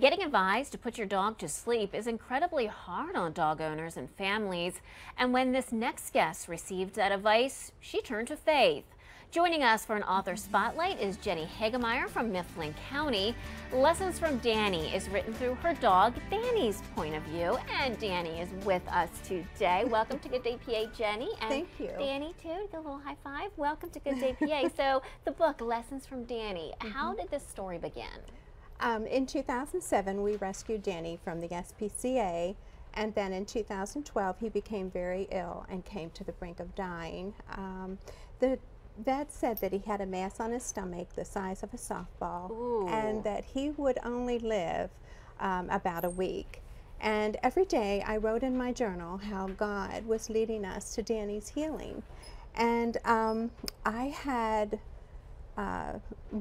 Getting advised to put your dog to sleep is incredibly hard on dog owners and families. And when this next guest received that advice, she turned to faith. Joining us for an author spotlight is Jenny Hagemeyer from Mifflin County. Lessons from Danny is written through her dog Danny's point of view, and Danny is with us today. Welcome to Good Day PA, Jenny. And Thank you. Danny, too. Give a little high five. Welcome to Good Day PA. so, the book, Lessons from Danny, Mm-hmm. how did this story begin? Um, in 2007, we rescued Danny from the SPCA, and then in 2012, he became very ill and came to the brink of dying. Um, the vet said that he had a mass on his stomach the size of a softball, Ooh. and that he would only live um, about a week. And every day I wrote in my journal how God was leading us to Danny's healing. And um, I had uh,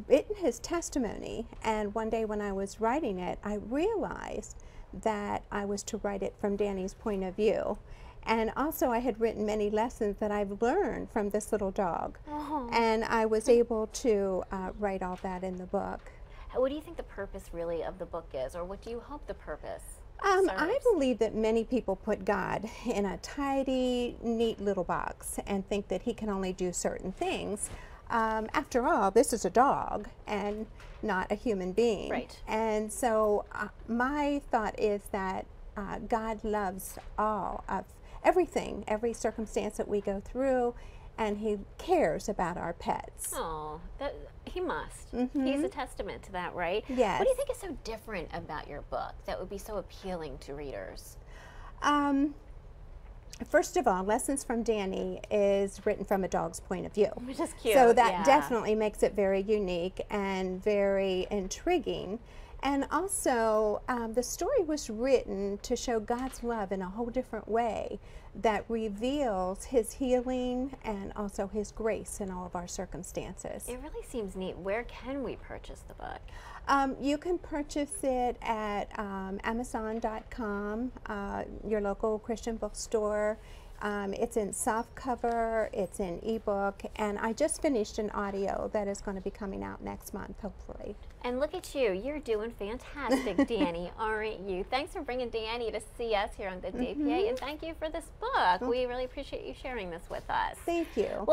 written his testimony, and one day when I was writing it, I realized that I was to write it from Danny's point of view. And also, I had written many lessons that I've learned from this little dog. Oh. And I was able to uh, write all that in the book. What do you think the purpose really of the book is, or what do you hope the purpose Um, I believe that many people put God in a tidy, neat little box and think that he can only do certain things. Um, after all, this is a dog and not a human being. Right. And so uh, my thought is that uh, God loves all of everything, every circumstance that we go through, and he cares about our pets. Oh, that he must. He's a testament to that, right? What do you think is so different about your book that would be so appealing to readers? Um, first of all, Lessons from Danny is written from a dog's point of view. Which is cute. So that yeah. definitely makes it very unique and very intriguing. And also, um, the story was written to show God's love in a whole different way that reveals His healing and also His grace in all of our circumstances. It really seems neat. Where can we purchase the book? Um, you can purchase it at um, Amazon.com, uh, your local Christian bookstore. Um, it's in soft cover, it's in ebook, and I just finished an audio that is going to be coming out next month, hopefully. And look at you. You're doing fantastic, Danny, aren't you? Thanks for bringing Danny to see us here on Good Day PA, and thank you for this book. We really appreciate you sharing this with us. Thank you.